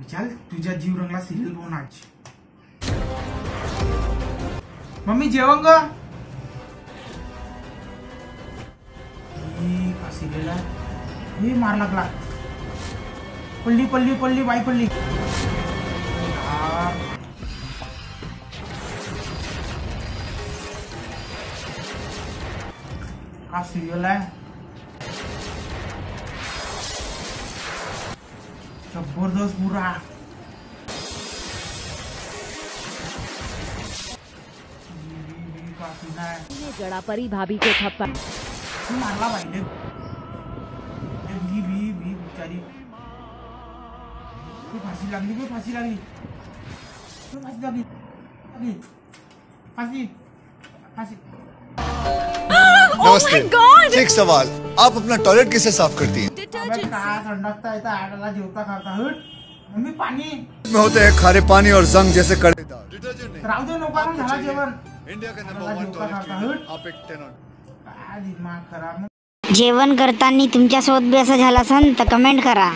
विचार तुझ्या जीव रंगला सिरियल पाहून आज मम्मी, जेवण ग? ही का सिरियल हे मार लागला. पल्ली पल्ली पल्ली, बाई पल्ली. हा. सिरियल आहे? ज़बरदस्त पुरा ने जड़ा परी भाभी को थप्पड़। मारला पाहिजे भी भी भी बिचारी। तू फाशी लागली बे फाशी लागली। तू फाशी लागली। लागली फाशी फाशी नमस्ते। एक सवाल। आप अपना टॉयलेट कैसे साफ़ करती है? मम्मी पाणी में होते हैं खारे पानी और जंग जैसे कड़े जेवन करता नहीं राहू भी नको झाला जेवण इंडिया के नंबर वन टॉयलेट आप एक टेन काय दिमाग खराब। जेवण करताना तुमच्यासोबत बी असं झालं असन तर कमेंट करा.